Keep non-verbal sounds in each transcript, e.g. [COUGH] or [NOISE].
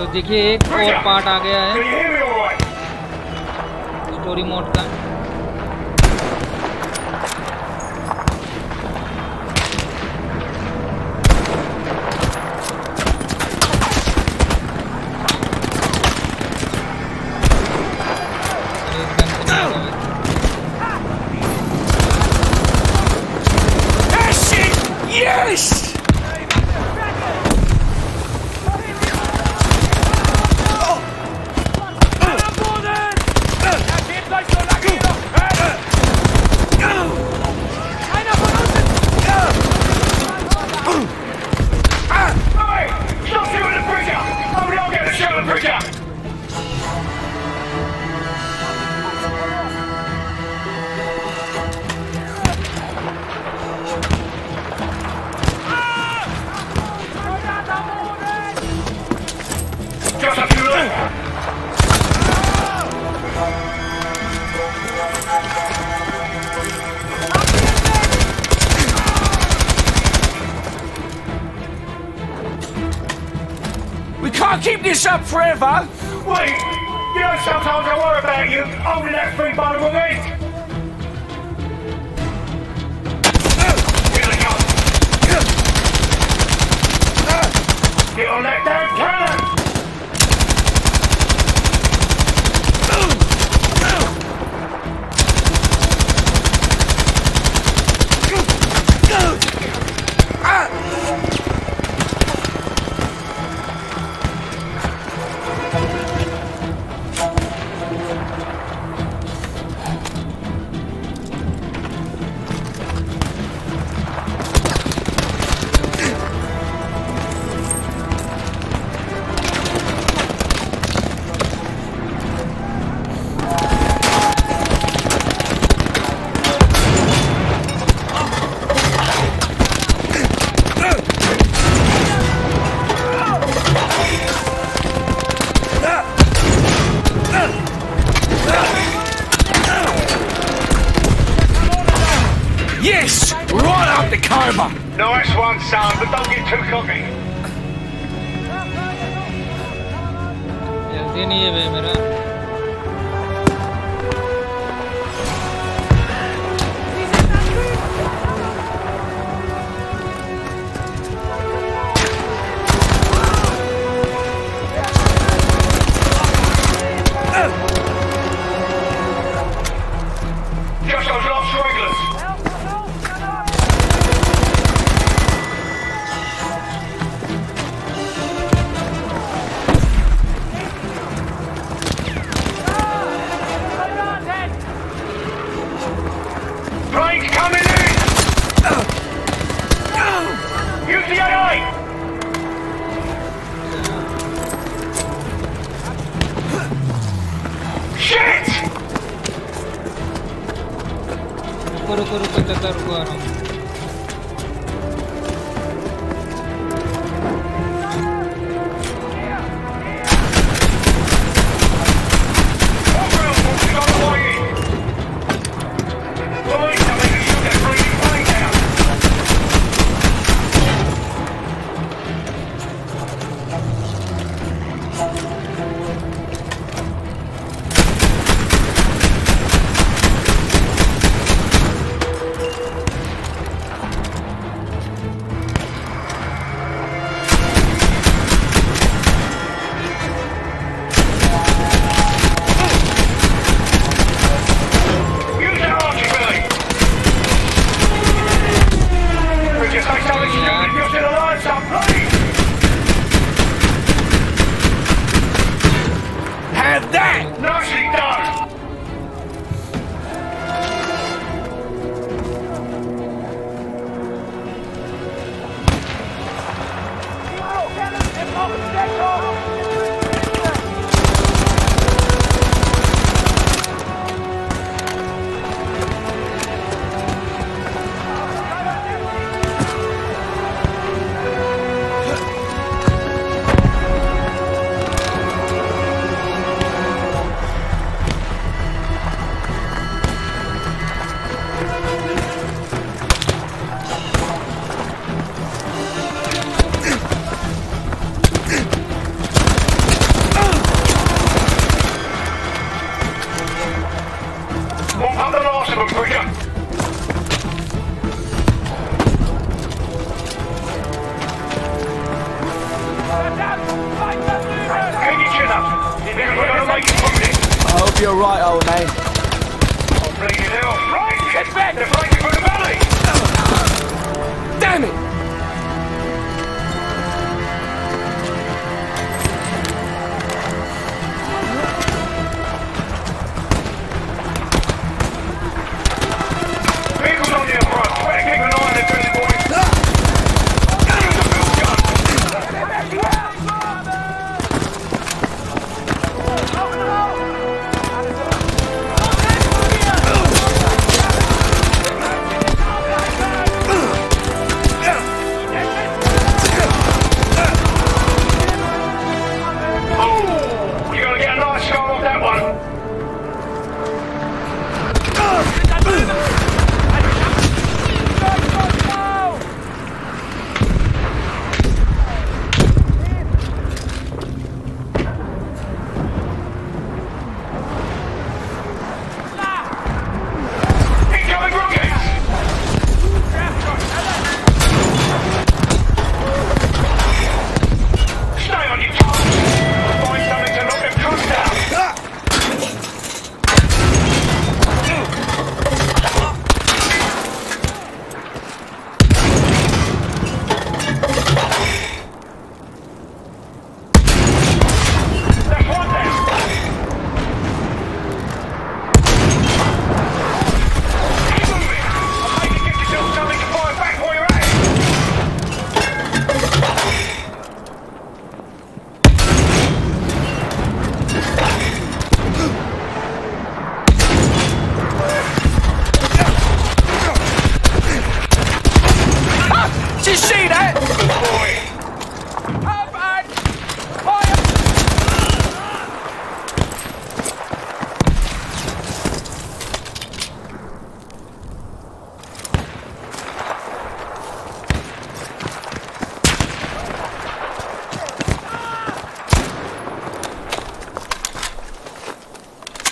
तो देखिए एक और पार्ट आ गया है। स्टोरी मोड का। Yes! can't keep this up forever. Wait, you know sometimes I worry about you holding that free bottle with me. Get on that down. नहीं है है मेरा।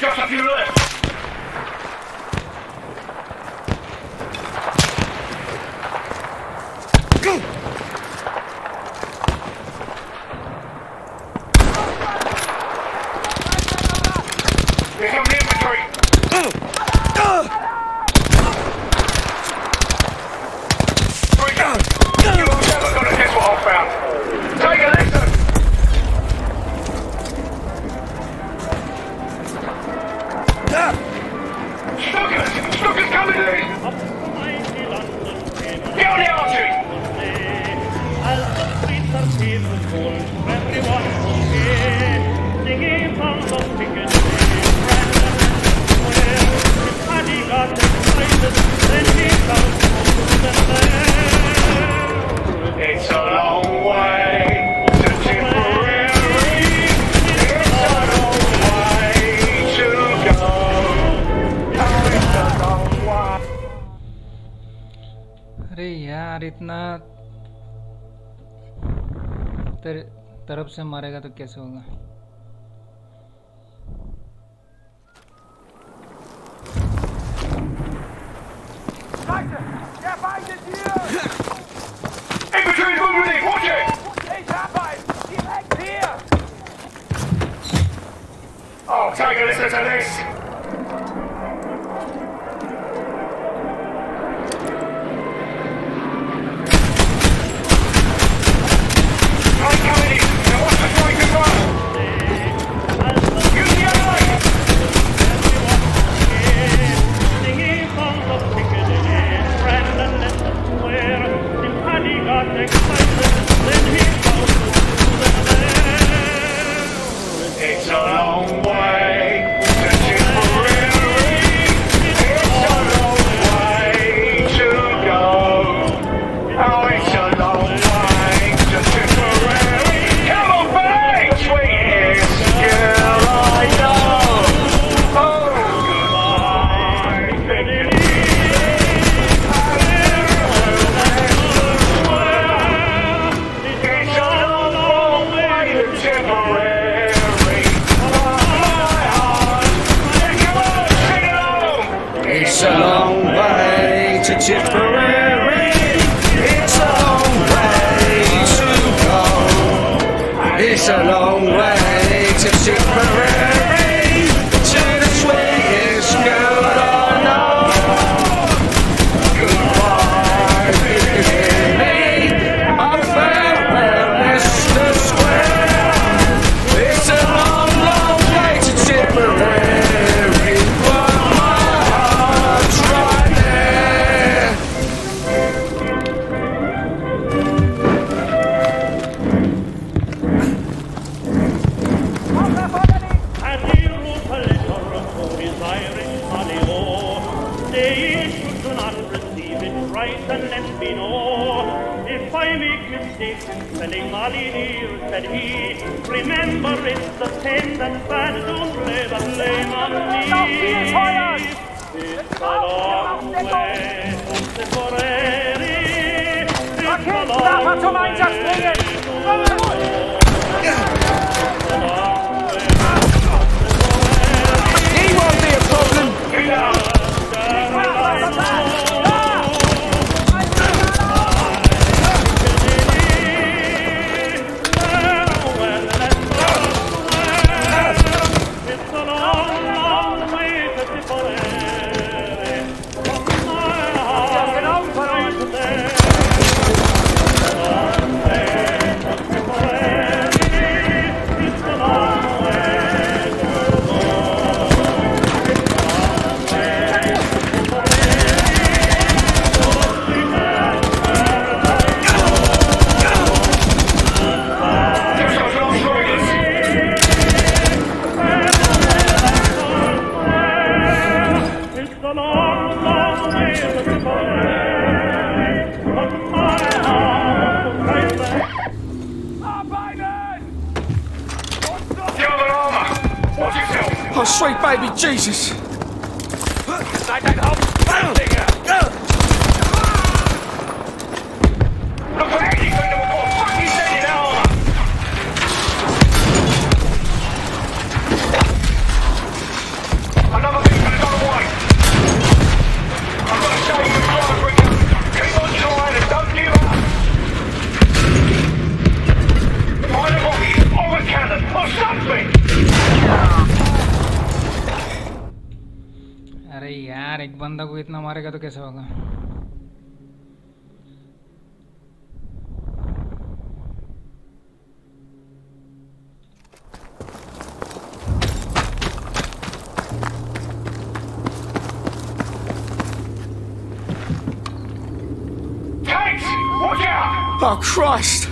Just a few left. Go! it's a long way to Ritnat तरफ़ से मारेगा तो कैसे होगा? It's a long way to Tipperary. It's a long way to go. It's a long way to Tipperary. baby Jesus! यार एक बंदा को इतना मारेगा तो कैसे होगा Oh, Christ!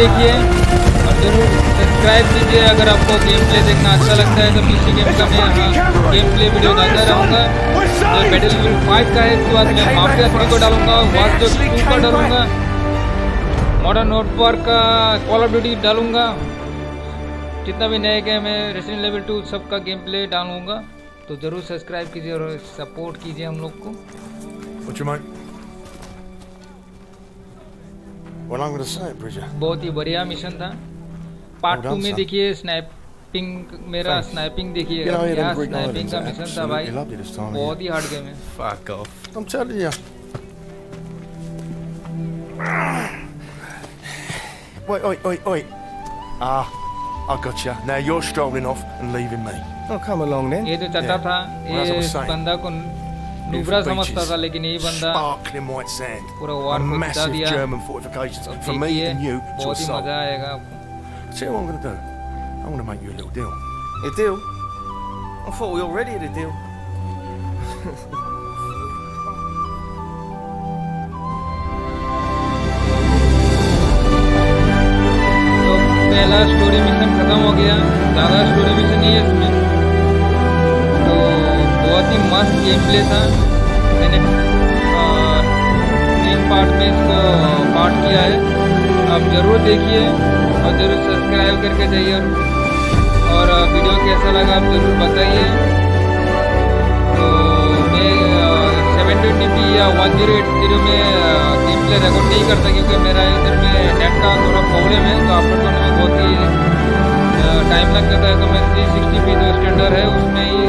देखिए। और ज़रूर सब्सक्राइब कीजिए अगर आपको गेम प्ले देखना अच्छा लगता है तो पीसी गेम का मैं हाँ, गेम प्ले वीडियो डालता रहूँगा तो बैटलफील्ड फाइव का है इसके बाद मैं माफिया थ्री को डालूँगा वास्ट टू का डालूँगा। मॉडर्न नोटवर्क का कॉल ऑफ़ ड्यूटी डालूँगा। जितना भी नए गेम है रेसिडेंट लेवल टू सबका गेम प्ले डालूँगा। तो ज़रूर सब्सक्राइब कीजिए और सपोर्ट कीजिए हम लोग को। बहुत ही बढ़िया मिशन था पार्ट टू में देखिए स्नैपिंग मेरा स्नैपिंग क्या स्नैपिंग का मिशन था भाई बहुत ही हार्ड गेम है Fuck off. I'm telling you. Wait, wait, wait, wait. Ah, I got you. Now you're strolling off and leaving me. Oh, come along then. ये जो चाहता Yeah. था ये. बंदा को नुबरा Beautiful समझता beaches, था लेकिन ये बंदा Sparkling white sand. पूरा and वार को जिता massive दिया German fortifications. तो From me देखिए and you to a बहुत ही soul. मजा आएगा आपको See what I'm going to do? I'm going to make you a little deal. A deal? I thought we already had a deal. [LAUGHS] किया है। आप ज़रूर देखिए और ज़रूर सब्सक्राइब करके जाइए और, वीडियो कैसा लगा आप ज़रूर बताइए। तो मैं सेवन ट्वेंटी पी या वन ज़ीरो एट ज़ीरो में गेम प्ले रिकॉर्ड नहीं करता क्योंकि मेरा इधर में नेट का थोड़ा प्रॉब्लम है तो अपलोड करने में बहुत ही टाइम लग जाता है तो मैं थ्री सिक्सटी पी जो स्टैंडर्ड है उसमें ही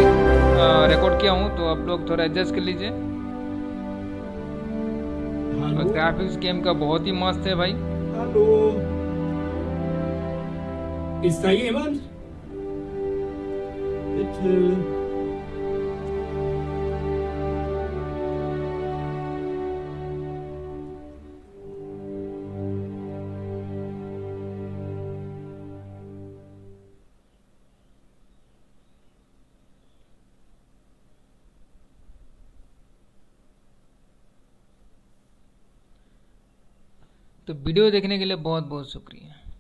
रिकॉर्ड किया हूँ। तो आप लोग थोड़ा एडजस्ट कर लीजिए। और ग्राफिक्स गेम का बहुत ही मस्त है भाई। हेलो इस सही है मंत्र इट तो वीडियो देखने के लिए बहुत बहुत शुक्रिया।